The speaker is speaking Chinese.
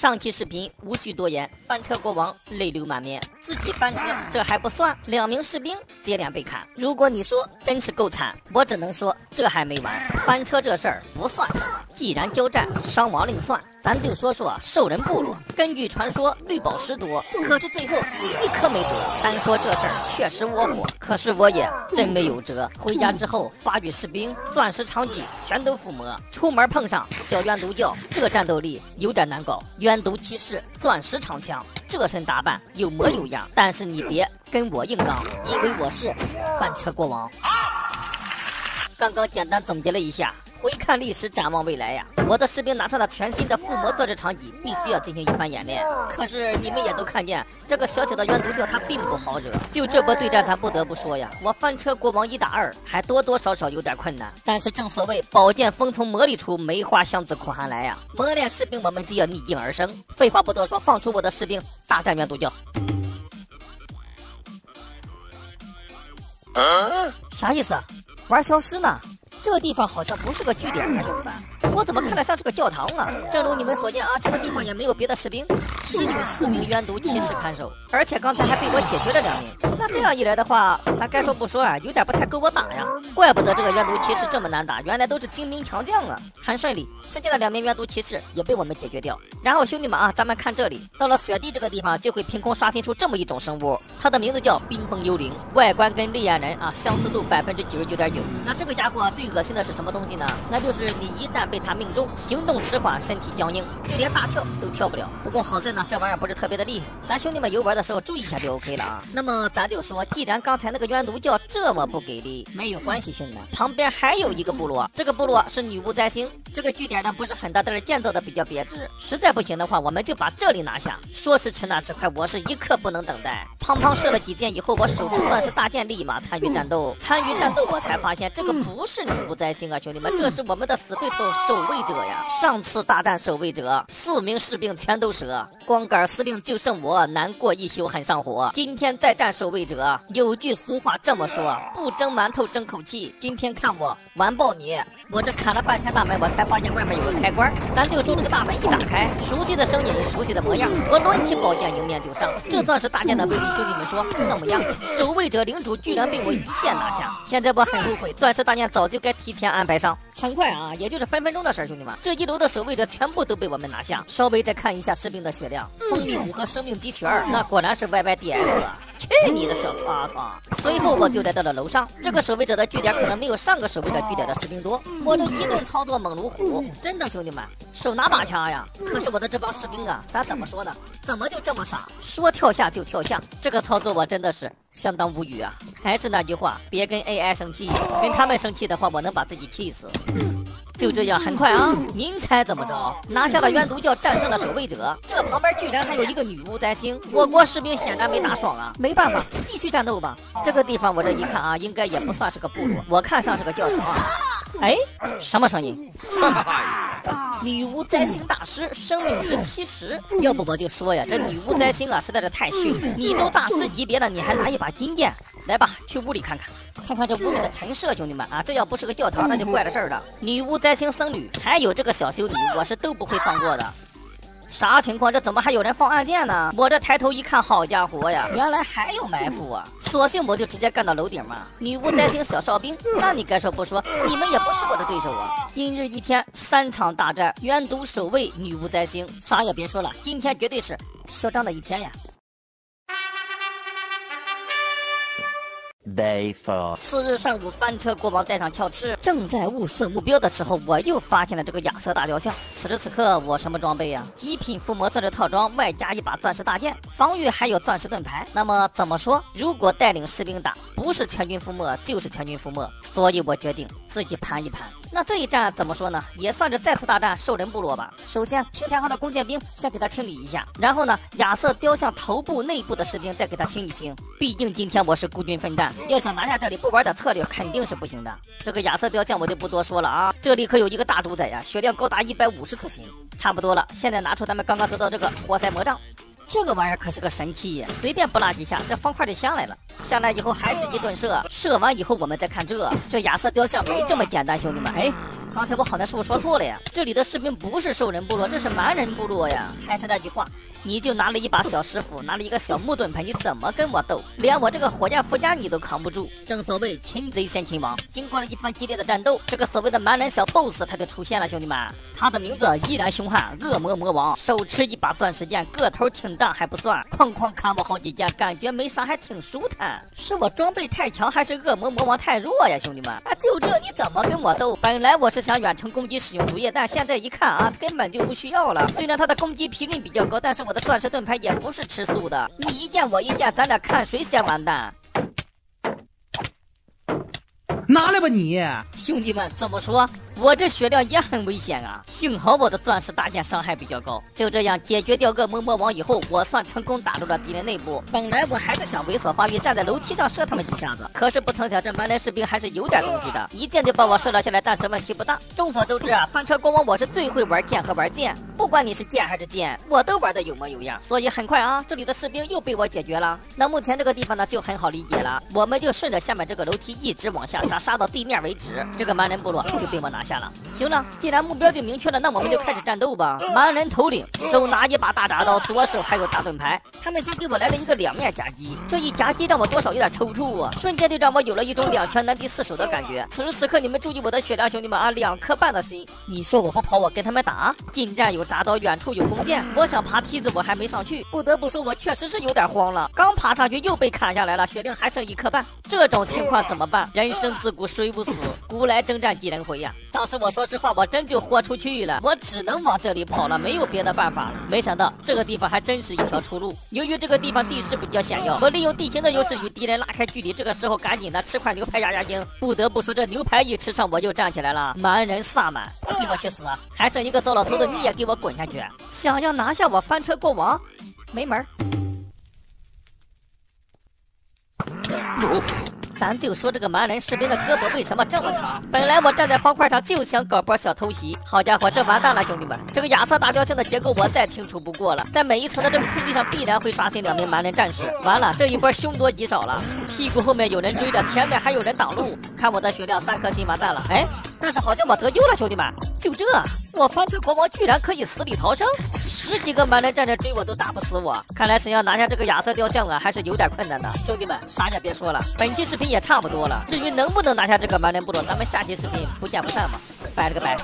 上期视频无需多言，翻车国王泪流满面，自己翻车这还不算，两名士兵接连被砍。如果你说真是够惨，我只能说这还没完，翻车这事儿不算什么。既然交战，伤亡另算。咱就说说兽人部落。根据传说，绿宝石多，可是最后一颗没得。单说这事儿确实窝火，可是我也真没有辙。回家之后，发育士兵钻石长戟全都附魔，出门碰上小猿毒教，这战斗力有点难搞。单独骑士钻石长枪，这身打扮有模有样，但是你别跟我硬刚，因为我是翻车国王。刚刚简单总结了一下。回看历史，展望未来呀！我的士兵拿上了全新的附魔钻石长戟，必须要进行一番演练。可是你们也都看见，这个小小的冤毒教他并不好惹。就这波对战，咱不得不说呀，我翻车国王一打二，还多多少少有点困难。但是正所谓宝剑锋从磨砺出，梅花香自苦寒来呀！磨练士兵，我们就要逆境而生。废话不多说，放出我的士兵，大战冤毒教。啥意思？玩消失呢？这个地方好像不是个据点啊，兄弟们，我怎么看着像是个教堂啊？正如你们所见啊，这个地方也没有别的士兵，只有四名冤毒骑士看守，而且刚才还被我解决了两名。那这样一来的话，咱该说不说啊，有点不太够我打呀。怪不得这个冤毒骑士这么难打，原来都是精兵强将啊，很顺利，剩下的两名冤毒骑士也被我们解决掉。然后兄弟们啊，咱们看这里，到了雪地这个地方，就会凭空刷新出这么一种生物，它的名字叫冰封幽灵，外观跟烈焰人啊相似度百分之九十九点九。那这个家伙最恶心的是什么东西呢？那就是你一旦被他命中，行动迟缓，身体僵硬，就连大跳都跳不了。不过好在呢，这玩意儿不是特别的厉害，咱兄弟们游玩的时候注意一下就 OK 了啊。那么咱就说，既然刚才那个冤毒教这么不给力，没有关系，兄弟们，旁边还有一个部落，这个部落是女巫灾星，这个据点呢不是很大，但是建造的比较别致。实在不行的话，我们就把这里拿下。说时迟，那时快，我是一刻不能等待。砰砰射了几箭以后，我手持钻石大剑，立马参与战斗。参与战斗，我才发现这个不是女巫灾星啊，兄弟们，这是我们的死对头守卫者呀。上次大战守卫者，四名士兵全都折，光杆司令就剩我，难过一宿很上火。今天再战守卫者，有句俗话这么说：不蒸馒头争口气。今天看我完爆你！我这砍了半天大门，我才发现外面有个开关。咱就说这个大门一打开，熟悉的声音，熟悉的模样，我抡起宝剑迎面就上。这钻石大剑的威力，兄弟们说怎么样？守卫者领主居然被我一剑拿下，现在我很后悔，钻石大剑早就该提前安排上。很快啊，也就是分分分钟的事儿，兄弟们，这一楼的守卫者全部都被我们拿下。稍微再看一下士兵的血量，风力五和生命集全，那果然是 YYDS。去你的小叉叉！随后我就来到了楼上，这个守卫者的据点可能没有上个守卫者据点的士兵多。我这一顿操作猛如虎，真的兄弟们，手拿把掐呀！可是我的这帮士兵啊，咱怎么说呢？怎么就这么傻？说跳下就跳下，这个操作我真的是相当无语啊！还是那句话，别跟 AI 生气，跟他们生气的话，我能把自己气死。就这样，很快啊！您猜怎么着？拿下了冤毒教，战胜了守卫者。这旁边居然还有一个女巫灾星，我国士兵显然没打爽啊！没办法，继续战斗吧。这个地方我这一看啊，应该也不算是个部落，我看像是个教堂啊。哎，什么声音？女巫灾星大师，生命值七十。要不我就说呀，这女巫灾星啊，实在是太逊。你都大师级别了，你还拿一把金剑？来吧，去屋里看看，看看这屋里的陈设，兄弟们啊，这要不是个教堂，那就怪了事儿了。女巫灾星僧侣，还有这个小修女，我是都不会放过的。啥情况？这怎么还有人放暗箭呢？我这抬头一看，好家伙呀，原来还有埋伏啊！索性我就直接干到楼顶嘛。女巫灾星小哨兵，那你该说不说，你们也不是我的对手啊。今日一天三场大战，原毒守卫，女巫灾星，啥也别说了，今天绝对是嚣张的一天呀。Day four。次日上午，翻车国王带上鞘翅，正在物色目标的时候，我又发现了这个亚瑟大雕像。此时此刻，我什么装备呀？极品附魔钻石套装，外加一把钻石大剑，防御还有钻石盾牌。那么怎么说？如果带领士兵打，不是全军覆没，就是全军覆没。所以我决定自己盘一盘。那这一战怎么说呢？也算是再次大战兽人部落吧。首先，平台号的弓箭兵先给他清理一下，然后呢，亚瑟雕像头部内部的士兵再给他清一清。毕竟今天我是孤军奋战，要想拿下这里，不玩点策略肯定是不行的。这个亚瑟雕像我就不多说了啊，这里可有一个大主宰呀，血量高达一百五十颗星，差不多了。现在拿出咱们刚刚得到这个活塞魔杖。这个玩意儿可是个神器，随便不拉几下，这方块就下来了。下来以后还是一顿射，射完以后我们再看这，这亚瑟雕像没这么简单，兄弟们，哎。刚才我好像是不是说错了呀？这里的士兵不是兽人部落，这是蛮人部落呀。还是那句话，你就拿了一把小石斧，拿了一个小木盾牌，你怎么跟我斗？连我这个火箭附加你都扛不住。正所谓擒贼先擒王。经过了一番激烈的战斗，这个所谓的蛮人小 boss 他就出现了，兄弟们，他的名字依然凶悍，恶魔魔王，手持一把钻石剑，个头挺大还不算，哐哐砍我好几剑，感觉没啥还挺舒坦。是我装备太强，还是恶魔魔王太弱呀，兄弟们？啊，就这你怎么跟我斗？本来我是想远程攻击使用毒液，但现在一看啊，根本就不需要了。虽然他的攻击频率比较高，但是我的钻石盾牌也不是吃素的。你一剑我一剑，咱俩看谁先完蛋。拿来吧你，兄弟们，怎么说？我这血量也很危险啊！幸好我的钻石大剑伤害比较高。就这样解决掉恶魔魔王以后，我算成功打入了敌人内部。本来我还是想猥琐发育，站在楼梯上射他们几下子，可是不曾想这蛮人士兵还是有点东西的，一箭就把我射了下来。但是问题不大。众所周知啊，翻车国王我是最会玩剑和玩剑，不管你是剑还是剑，我都玩的有模有样。所以很快啊，这里的士兵又被我解决了。那目前这个地方呢就很好理解了，我们就顺着下面这个楼梯一直往下杀，杀到地面为止，这个蛮人部落就被我拿下了。行了。既然目标就明确了，那我们就开始战斗吧。蛮人头领手拿一把大铡刀，左手还有大盾牌。他们先给我来了一个两面夹击，这一夹击让我多少有点抽搐啊！瞬间就让我有了一种两拳难敌四手的感觉。此时此刻，你们注意我的血量，兄弟们啊，两颗半的心。你说我不跑，我跟他们打。近战有铡刀，远处有弓箭。我想爬梯子，我还没上去。不得不说，我确实是有点慌了。刚爬上去又被砍下来了，血量还剩一颗半。这种情况怎么办？人生自古谁不死，古来征战几人回呀！当时我说实话，我真就豁出去了，我只能往这里跑了，没有别的办法了。没想到这个地方还真是一条出路。由于这个地方地势比较险要，我利用地形的优势与敌人拉开距离。这个时候赶紧的吃块牛排压压惊。不得不说，这牛排一吃上我就站起来了。蛮人萨满，给我去死！还剩一个糟老头子，你也给我滚下去！想要拿下我翻车国王，没门儿。咱就说这个蛮人士兵的胳膊为什么这么长？本来我站在方块上就想搞波小偷袭，好家伙，这完蛋了，兄弟们！这个亚瑟大雕像的结构我再清楚不过了，在每一层的这个空地上必然会刷新两名蛮人战士。完了，这一波凶多吉少了，屁股后面有人追着，前面还有人挡路。看我的血量，三颗星，完蛋了！哎，但是好像我得救了，兄弟们！就这，我翻车国王居然可以死里逃生，十几个蛮人站着追我都打不死我。看来想要拿下这个亚瑟雕像啊，还是有点困难的。兄弟们，啥也别说了，本期视频也差不多了。至于能不能拿下这个蛮人部落，咱们下期视频不见不散吧！拜了个拜。